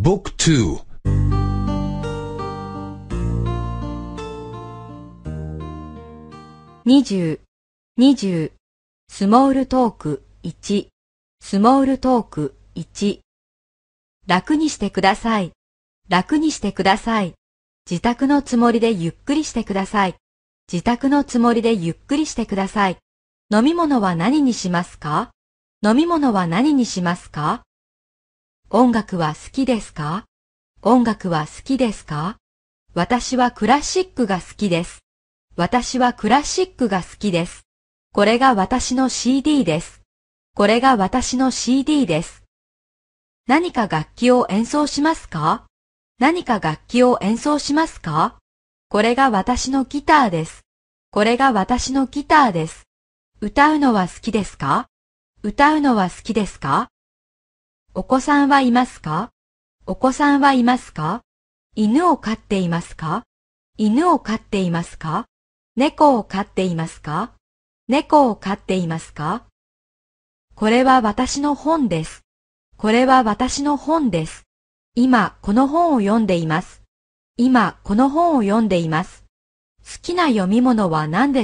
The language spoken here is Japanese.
Book 2. 20、20、スモールトーク1、スモールトーク1。楽にしてください。楽にしてください。自宅のつもりでゆっくりしてください。自宅のつもりでゆっくりしてください。飲み物は何にしますか？飲み物は何にしますか？音楽は好きですか？音楽は好きですか？私はクラシックが好きです。私はクラシックが好きです。これが私の CD です。これが私の CD です。何か楽器を演奏しますか？何か楽器を演奏しますか？これが私のギターです。これが私のギターです。歌うのは好きですか？歌うのは好きですか？お子さんはいますか？お子さんはいますか？犬を飼っていますか？犬を飼っていますか？猫を飼っていますか？猫を飼っていますか？これは私の本です。これは私の本です。今この本を読んでいます。今この本を読んでいます。好きな読み物は何です